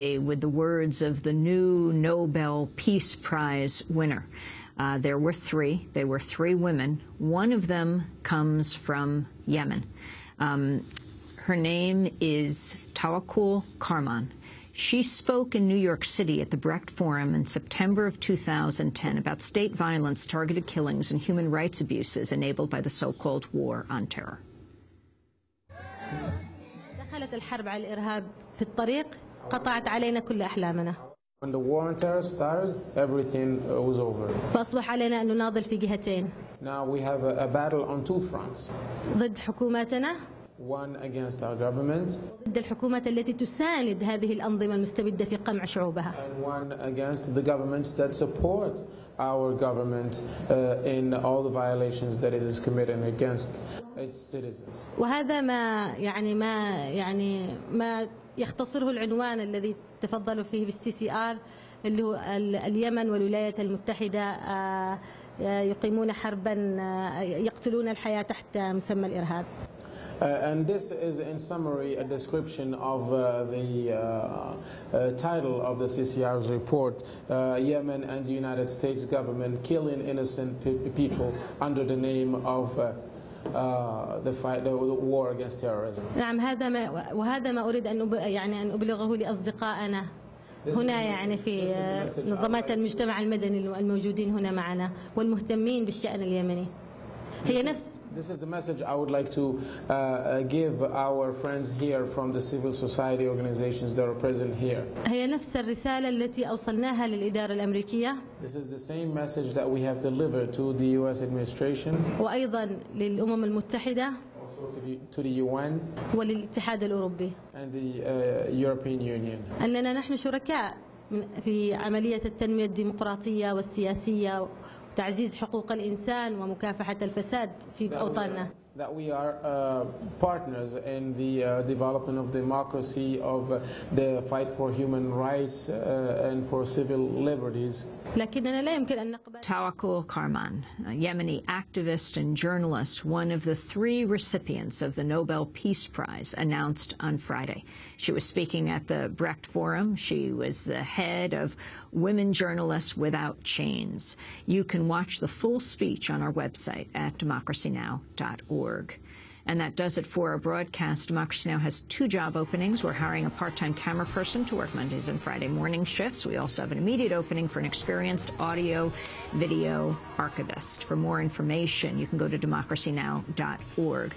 with the words of the new Nobel Peace Prize winner. Uh, there were three. They were three women. One of them comes from Yemen. Um, her name is Tawakkol Karman. She spoke in New York City at the Brecht Forum in September of 2010 about state violence, targeted killings, and human rights abuses enabled by the so-called war on terror. دخلت الحرب على الإرهاب في الطريق قطعت علينا كل أحلامنا When the war on terror started, everything uh, was over. فأصبح علينا أن نناضل في جهتين Now we have a, a battle on two fronts. ضد حكوماتنا One against our government ضد الحكومات التي تساند هذه الأنظمة المستبدة في قمع شعوبها and one against the governments that support our government uh, in all the violations that it is committing against its citizens. وهذا ما يعني ما يعني ما يختصره العنوان الذي تفضلوا فيه بالسي سي ار اللي هو ال- اليمن والولايات المتحدة آه، يقيمون حربا آه، يقتلون الحياة تحت مسمى الإرهاب Uh, and this is, in summary, a description of uh, the uh, uh, title of the CCR's report uh, Yemen and the United States government killing innocent pe- people under the name of uh, uh, the, fight, the, war against terrorism. نعم هذا ما وهذا ما أريد أن يعني أن أبلغه لأصدقائنا. هنا يعني في آه، منظمات المجتمع المدني الموجودين هنا معنا والمهتمين بالشأن اليمني. هي نفس This is the message I would like to uh, uh, give our friends here from the civil society organizations that are present here. هي نفس الرسالة التي أوصلناها للإدارة الأمريكية This is the same message that we have delivered to the U.S. administration, وأيضا للأمم المتحدة also to the, to the UN وللاتحاد الأوروبي and the uh, European Union. أننا نحن شركاء من- في عملية التنمية الديمقراطية والسياسية وتعزيز حقوق الإنسان ومكافحة الفساد في أوطاننا. that we are uh, partners in the uh, development of democracy, of uh, the fight for human rights uh, and for civil liberties. Tawakkul Karman, a Yemeni activist and journalist, one of the three recipients of the Nobel Peace Prize, announced on Friday. She was speaking at the Brecht Forum. She was the head of Women Journalists Without Chains. You can watch the full speech on our website at democracynow.org. And that does it for our broadcast. Democracy Now! has two job openings. We're hiring a part-time camera person to work Mondays and Friday morning shifts. We also have an immediate opening for an experienced audio video archivist. For more information, you can go to democracynow.org.